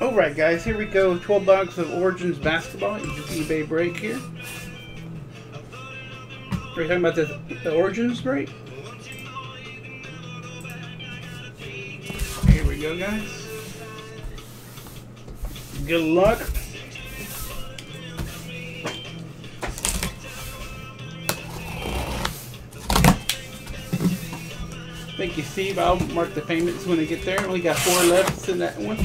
Alright guys, here we go. 12 bucks of Origins Basketball. eBay break here. Are you talking about the, the Origins break? Here we go guys. Good luck. Thank you, Steve. I'll mark the payments when I get there. Only got four left in that one.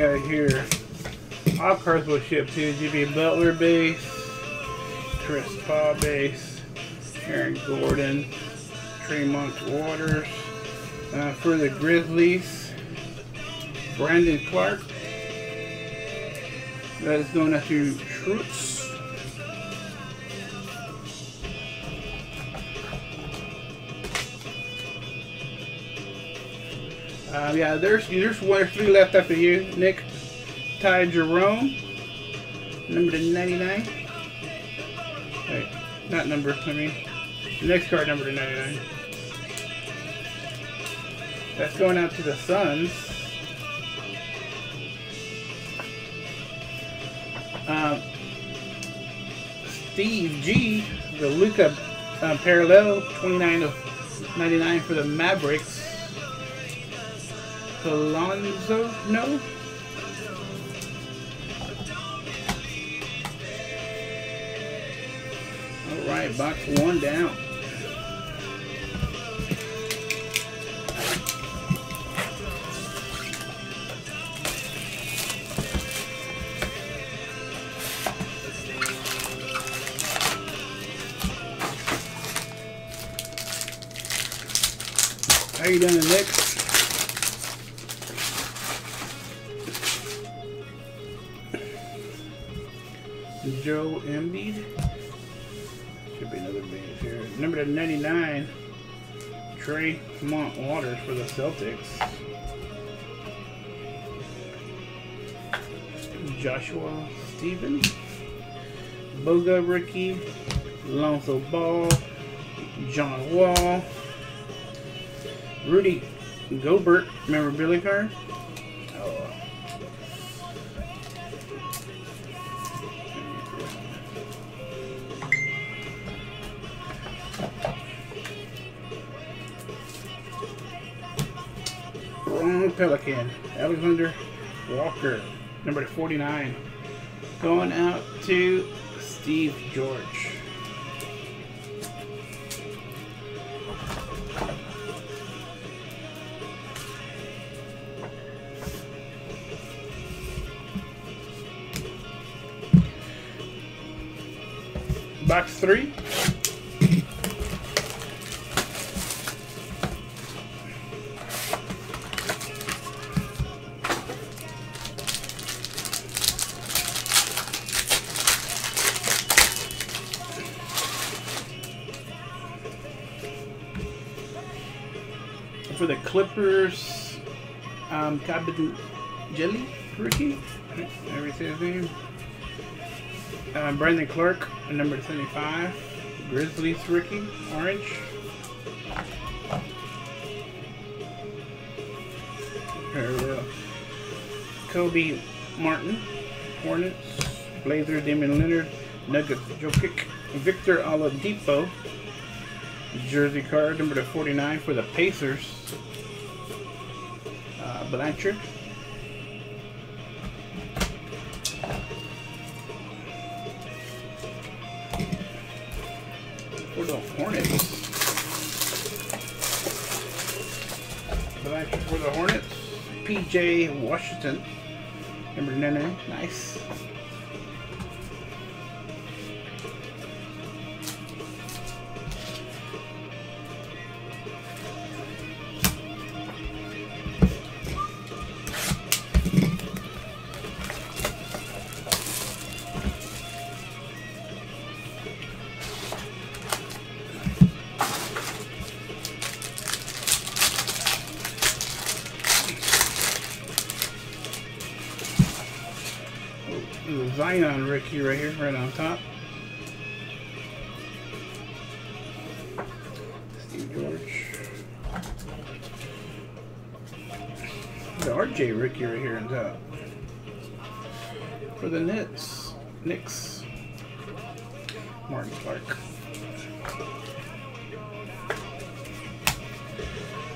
Got here. Cards will ship to Jimmy Butler base, Chris Paul base, Aaron Gordon, Tremont Waters. Uh, for the Grizzlies, Brandon Clarke. That is going to Schutz. Um, yeah, there's there's one or three left after you, Nick. Ty Jerome, number to 99. Wait, not number, I mean, the next card number to 99. That's going out to the Suns. Um, Steve G, the Luka uh, parallel, 29 of 99 for the Mavericks. Alonzo? No? Alright, box one down. Mont Waters for the Celtics. Joshua Stevens. Boga Ricky. Lonzo Ball. John Wall. Rudy Gobert. Billy card? Pelican. Alexander Walker, number 49. Going out to Steve George. Box three. Um, Cabin Jelly rookie. Never say his name. Uh, Brandon Clarke, number 75. Grizzlies rookie, orange. There we go. Cody Martin, Hornets. Blazer, Damian Lillard. Nuggets, Jokic. Victor Oladipo. Jersey card, number to 49 for the Pacers. Blanchard. For the Hornets. Blanchard for the Hornets. PJ Washington. Number 99. Nice. The Zion Ricky right here, right on top. Steve George. The RJ Ricky right here on top. For the Nets, Knicks. Martin Clark.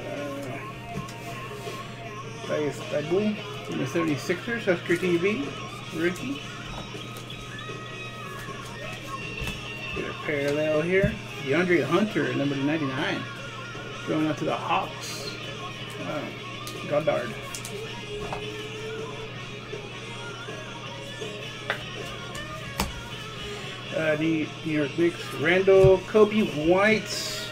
Uh, Thais from the 76ers, Husker TV rookie. Get a parallel here. DeAndre Hunter, number 99. Going out to the Hawks. Uh, Goddard. Uh, the New York Knicks, Randle Coby White,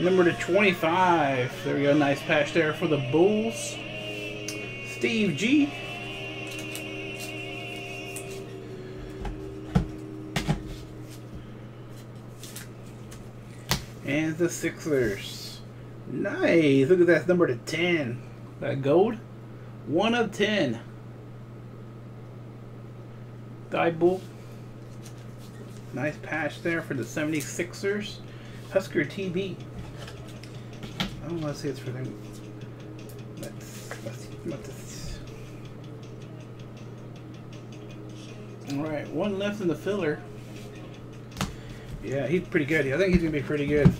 number to 25. There we go, nice patch there for the Bulls. Steve G, And the Sixers. Nice. Look at that number to 10. That gold. 1 of 10. Bull. Nice patch there for the 76ers. Husker TV. I don't want to say it's for them. Let's, let's, let's. Alright, one left in the filler. Yeah, he's pretty good. I think he's going to be pretty good.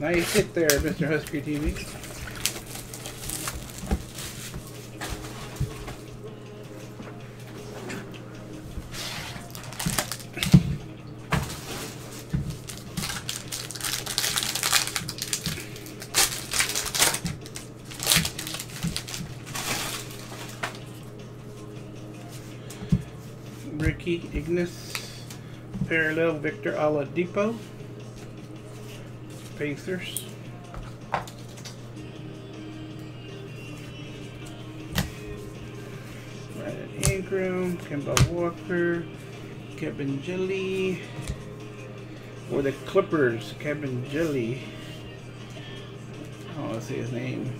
Nice hit there, Mr. Husker TV. Ricky Ignis parallel Victor Oladipo. Pacers. Brandon Ingram, Kemba Walker, Kabengele. Or the Clippers, Kabengele. Oh, want to say his name.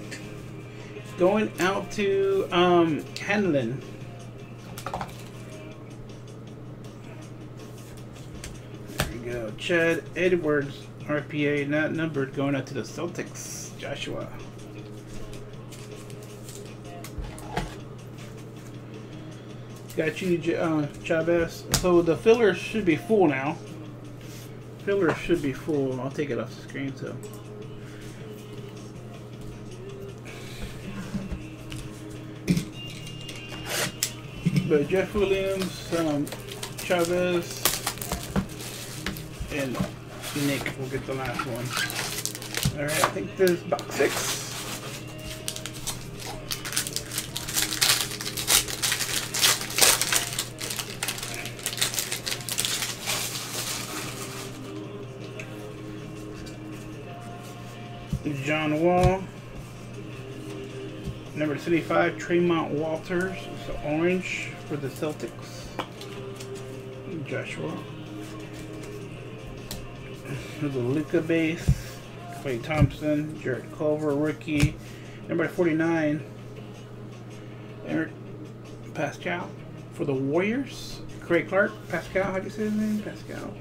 Going out to um, go. Chad Edwards, RPA, not numbered, going out to the Celtics. Joshua. Got you, uh, Chavez. So the filler should be full now. Filler should be full. I'll take it off the screen so. But Jeff Williams, um, Chavez, and Nick will get the last one. Alright, I think this is box six. John Wall. Number 75, Tremont Waters. So orange for the Celtics. Joshua the Luka base, Klay Thompson, Jarrett Culver, rookie, number 49, Eric Paschall for the Warriors, Craig Clark, Pascal, how do you say his name? Pascal.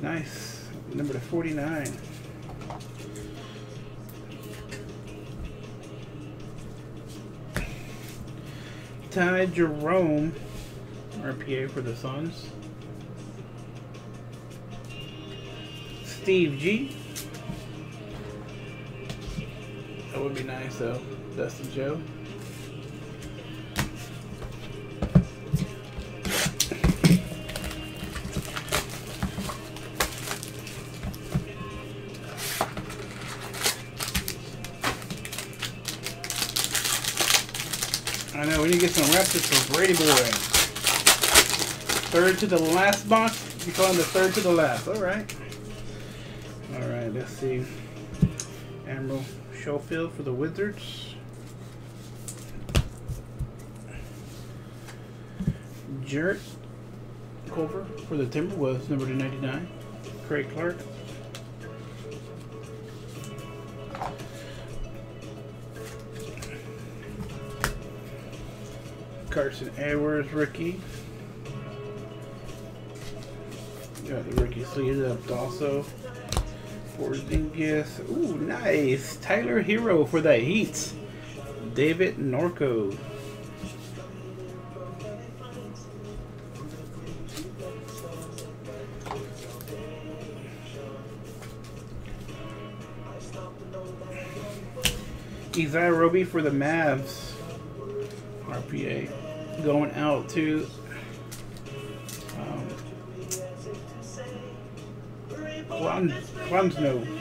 Nice. Number 49. Ty Jerome, RPA for the Suns. Steve G. That would be nice though. Dustin Joe. I know, we need to get some Raptors for Brady Boy. Third to the last box. You call him the third to the last. Alright. Alright, let's see. Admiral Schofield for the Wizards. Jarrett Culver for the Timberwolves, number 299. Craig Clark. Carsen Edwards rookie. Got the rookie sleeves up also. Porzingis. Ooh, nice. Tyler Herro for the Heat. David Norco. Isaiah Roby for the Mavs. RPA. Going out to um, Clon, Clonsno. There,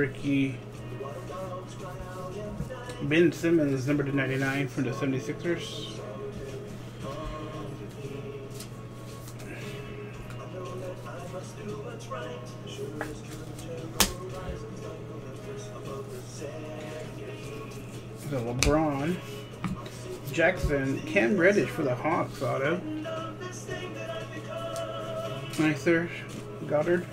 Ricky. Ben Simmons, number to 99 from the 76ers. The LeBron. Jackson, Cam Reddish for the Hawks auto. Nice Goddard.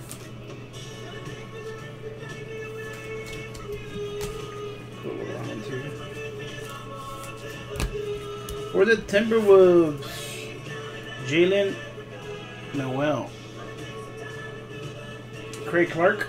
For the Timberwolves, Jaylen Nowell. Craig Clark.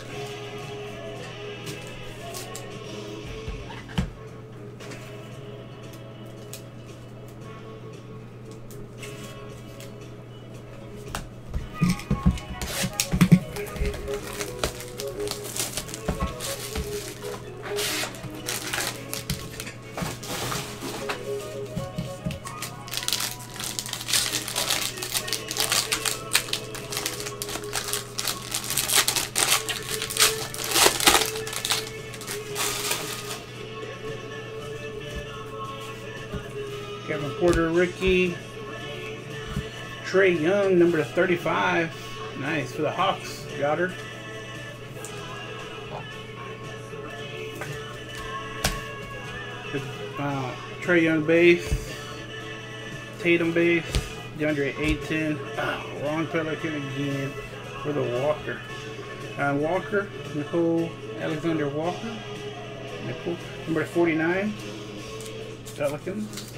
Number 35. Nice for the Hawks. Goddard. Good, Uh, Trae Young base. Tatum base. DeAndre Ayton. Oh, wrong Pelican again for the Walker. Uh, Walker, Nickeil Alexander Walker. Nickeil, number 49. Pelicans.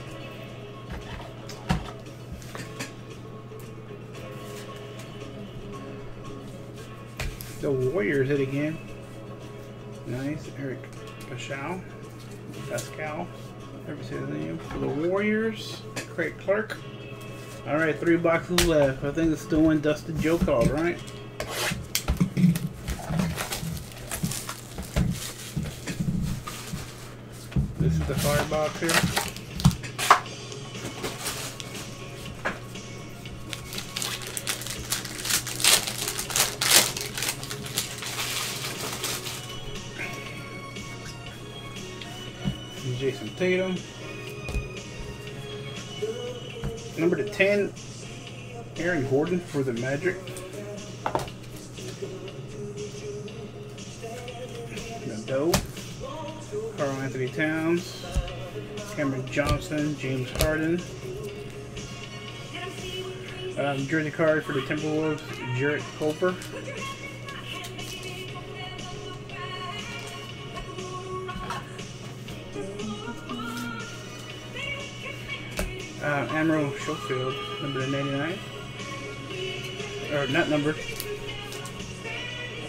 The Warriors it again. Nice. Eric Paschall. Pascal. Never say his name. For the Warriors. Craig Clark. Alright, three boxes left. I think it's still one Dustin Joe called, right? This is the firebox here. Tatum. Number to 10, Aaron Gordon for the Magic. Doe. Karl Anthony Towns. Cameron Johnson. James Harden. Um, jersey card for the Timberwolves, Jarrett Culver. Uh, Admiral Schofield, number 99. Or not number.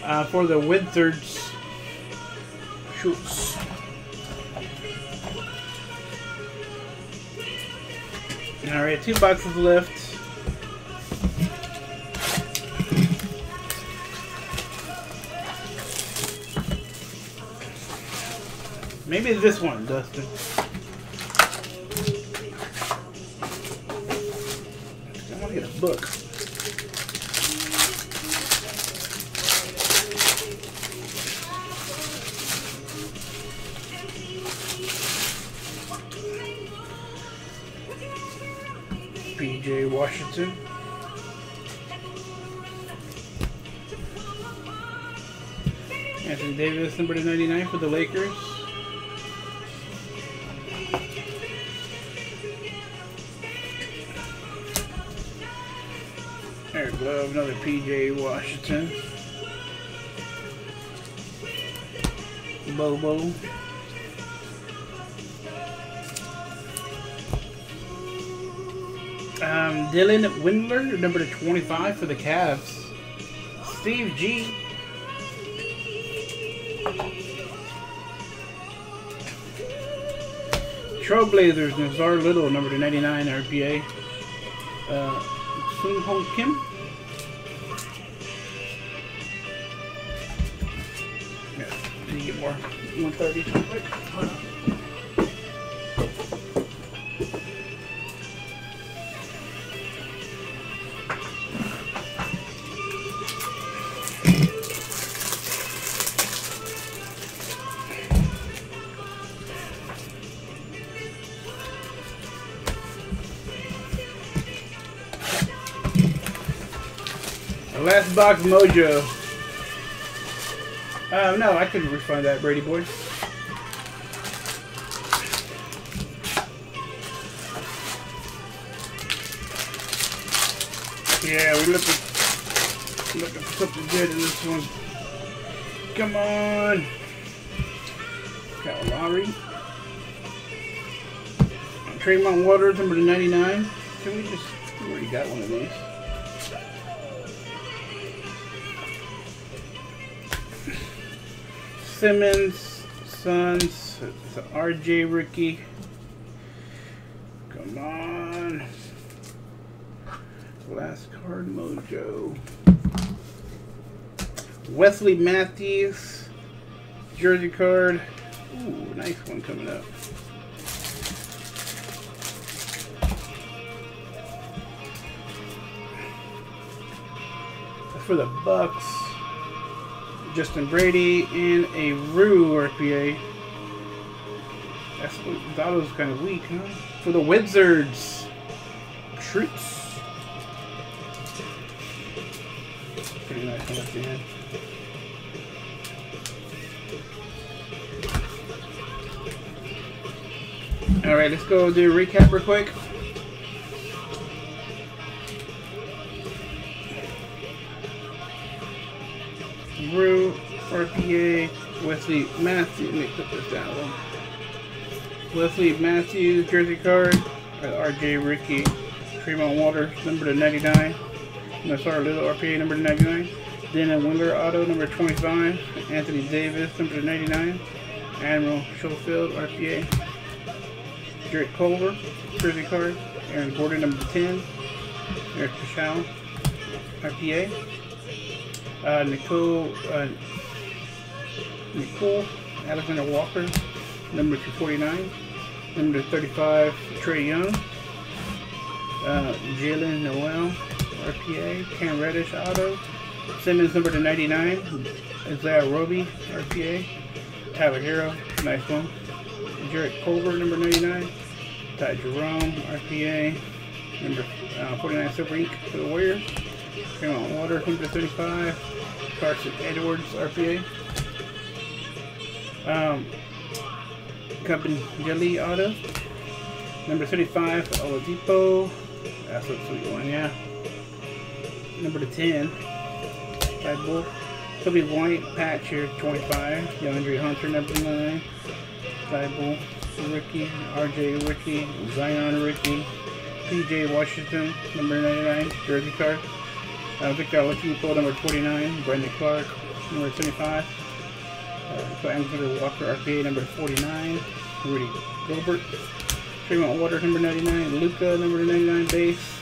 Uh, for the Wizards, Schultz. Alright, two boxes left. Maybe this one, Dustin. Book. PJ Washington. Anthony Davis, number 99 for the Lakers. Eric Love, another PJ Washington. Bobo. Um, Dylan Windler, number 25 for the Cavs. Steve G. Trailblazers, Nassir Little, number 99 RPA. Uh, Sung Hong Kim. 130 real. Hold on. Last box mojo. Uh, no, I couldn't refund that, Brady boy. Yeah, we're looking, looking for something good in this one. Come on. Got Lowry. Tremont Waters, number 99. Can we just, we already got one of these. Simmons, Suns, RJ rookie. Come on. Last card mojo. Wesley Matthews, jersey card. Ooh, nice one coming up. For the Bucks. Justin Brady and a Rue RPA. That's that was kind of weak, huh? For the Wizards, Troops. Pretty nice one at the end. All right, let's go do a recap real quick. Rue, RPA, Wesley Matthews. Let me put this down. Wesley Matthews, jersey card. RJ Ricky, Tremont Waters, number to 99. No, sorry, Little RPA, number to 99. Dennis Windler, auto, number 25. Anthony Davis, number to 99. Admiral Schofield, RPA. Jarrett Culver, jersey card. Aaron Gordon, number 10. Eric Paschall, RPA. Uh, Nickeil, uh, Nickeil Alexander Walker, number 249. Number 35, Trae Young. Uh, Jaylen Nowell, RPA. Cam Reddish, auto. Simmons, number to 99. Isaiah Roby, RPA. Tyler Herro, nice one. Jarrett Culver, number 99. Ty Jerome, RPA. Number uh, 49, Silver Ink for the Warriors. Tremont Water, number 35. Carsen Edwards, RPA. Um, Company Jelly Auto. Number 35, Oladipo. That's a sweet one, yeah. Number to 10, Red Bull. Toby White, patch here, 25. DeAndre Hunter, number 9. Red Bull, Ricky. RJ Ricky. Zion Ricky. PJ Washington, number 99, jersey card. Uh, Victor Oladipo, number 49. Brandon Clarke, number 75. Uh, Alexander Walker, RPA, number 49. Rudy Gobert. Tremont Water, number 99. Luka, number 99, base.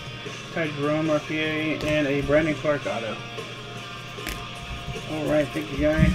Ty Jerome, RPA, and a Brandon Clarke auto. Alright, thank you guys.